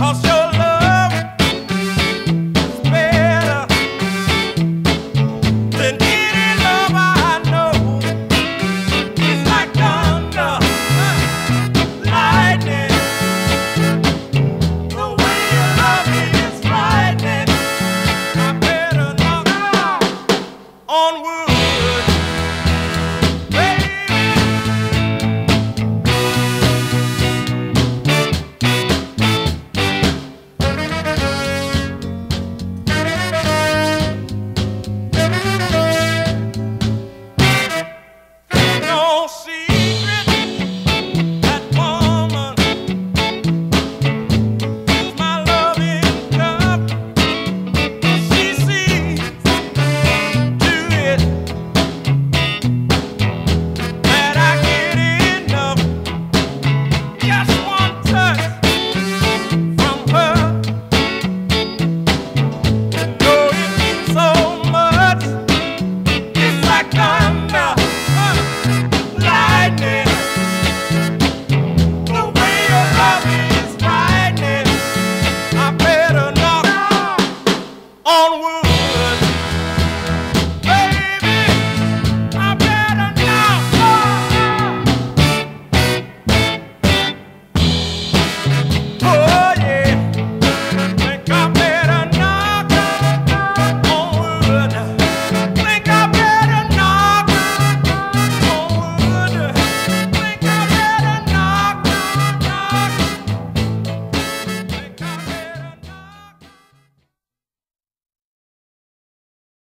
Cause